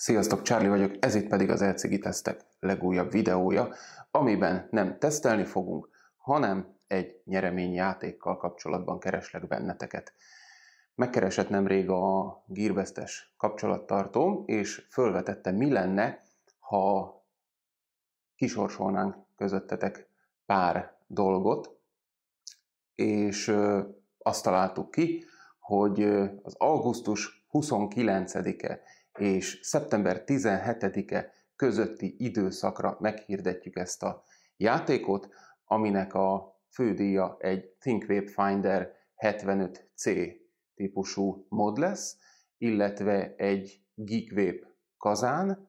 Sziasztok, Charlie vagyok, ez itt pedig az Elcigi Tesztek legújabb videója, amiben nem tesztelni fogunk, hanem egy nyereményjátékkal kapcsolatban kereslek benneteket. Megkeresett nemrég a Gearbestes kapcsolattartóm, és fölvetette, mi lenne, ha kisorsolnánk közöttetek pár dolgot, és azt találtuk ki, hogy az augusztus 29-e és szeptember 17-e közötti időszakra meghirdetjük ezt a játékot, aminek a fődíja egy ThinkWave Finder 75C típusú mod lesz, illetve egy GeekWave kazán,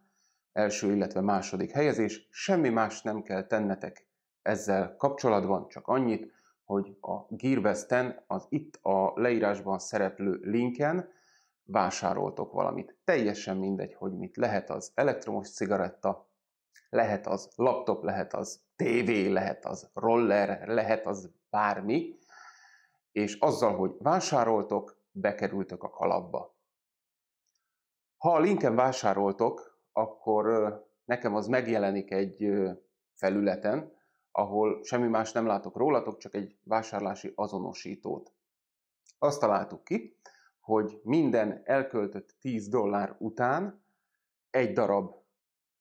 első, illetve második helyezés. Semmi más nem kell tennetek ezzel kapcsolatban, csak annyit, hogy a Gearbest-en az itt a leírásban szereplő linken vásároltok valamit. Teljesen mindegy, hogy mit. Lehet az elektromos cigaretta, lehet az laptop, lehet az tévé, lehet az roller, lehet az bármi, és azzal, hogy vásároltok, bekerültök a kalapba. Ha a linken vásároltok, akkor nekem az megjelenik egy felületen, ahol semmi más nem látok rólatok, csak egy vásárlási azonosítót. Azt találtuk ki, hogy minden elköltött 10 dollár után egy darab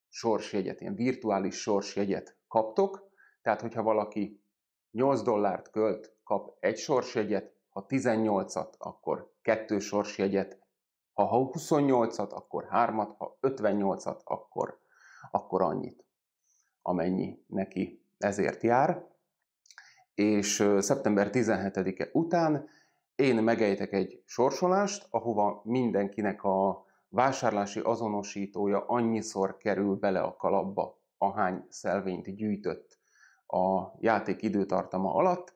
sorsjegyet, ilyen virtuális sorsjegyet kaptok, tehát hogyha valaki 8 dollárt költ, kap egy sorsjegyet, ha 18-at, akkor kettő sorsjegyet, ha 28-at, akkor 3-at, ha 58-at, akkor, akkor annyit, amennyi neki ezért jár. És szeptember 17-e után én megejtek egy sorsolást, ahova mindenkinek a vásárlási azonosítója annyiszor kerül bele a kalapba, ahány szelvényt gyűjtött a játék időtartama alatt,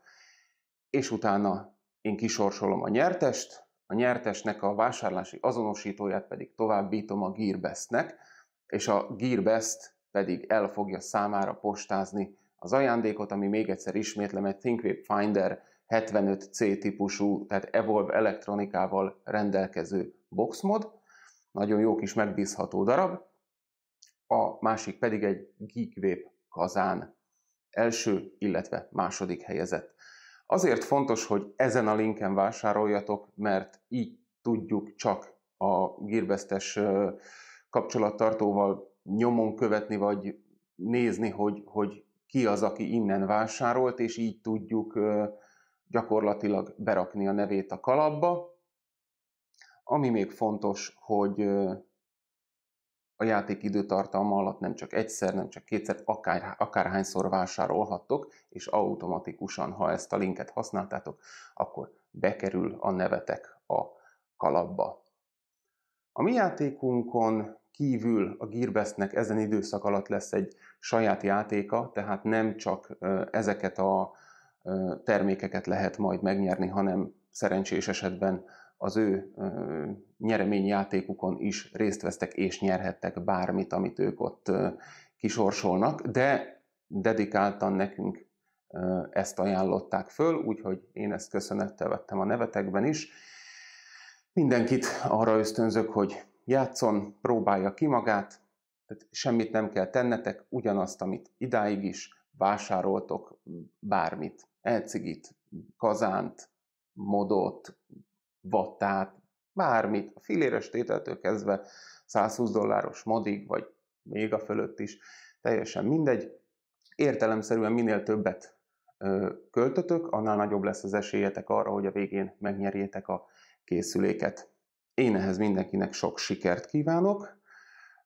és utána én kisorsolom a nyertest, a nyertesnek a vásárlási azonosítóját pedig továbbítom a Gearbestnek, és a Gearbest pedig el fogja számára postázni az ajándékot, ami még egyszer ismétlem egy ThinkWave Finder 75C típusú, tehát Evolve elektronikával rendelkező boxmod, nagyon jó kis megbízható darab, a másik pedig egy GeekWave kazán, első, illetve második helyezett. Azért fontos, hogy ezen a linken vásároljatok, mert így tudjuk csak a Gearbestes kapcsolattartóval nyomon követni, vagy nézni, hogy, hogy ki az, aki innen vásárolt, és így tudjuk gyakorlatilag berakni a nevét a kalapba. Ami még fontos, hogy a játék időtartalma alatt nem csak egyszer, nem csak kétszer, akár, akárhányszor vásárolhattok, és automatikusan, ha ezt a linket használtátok, akkor bekerül a nevetek a kalapba. A mi játékunkon kívül a Gearbestnek ezen időszak alatt lesz egy saját játéka, tehát nem csak ezeket a termékeket lehet majd megnyerni, hanem szerencsés esetben az ő nyereményjátékukon is részt vesztek és nyerhettek bármit, amit ők ott kisorsolnak, de dedikáltan nekünk ezt ajánlották föl, úgyhogy én ezt köszönettel vettem a nevetekben is. Mindenkit arra ösztönzök, hogy játszon, próbálja ki magát, tehát semmit nem kell tennetek, ugyanazt, amit idáig is vásároltok, bármit, elcigit, kazánt, modot, vattát, bármit, a filéres tételtől kezdve 120 dolláros modig, vagy még a fölött is, teljesen mindegy. Értelemszerűen minél többet költötök, annál nagyobb lesz az esélyetek arra, hogy a végén megnyerjétek a készüléket. Én ehhez mindenkinek sok sikert kívánok.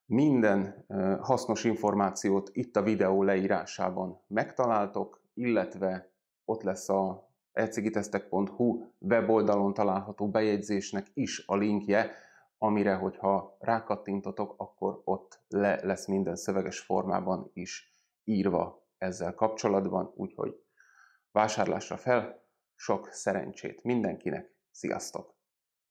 Minden hasznos információt itt a videó leírásában megtaláltok, illetve ott lesz a ecigitesztek.hu weboldalon található bejegyzésnek is a linkje, amire, hogyha rákattintotok, akkor ott le lesz minden szöveges formában is írva ezzel kapcsolatban, úgyhogy vásárlásra fel, sok szerencsét mindenkinek, sziasztok!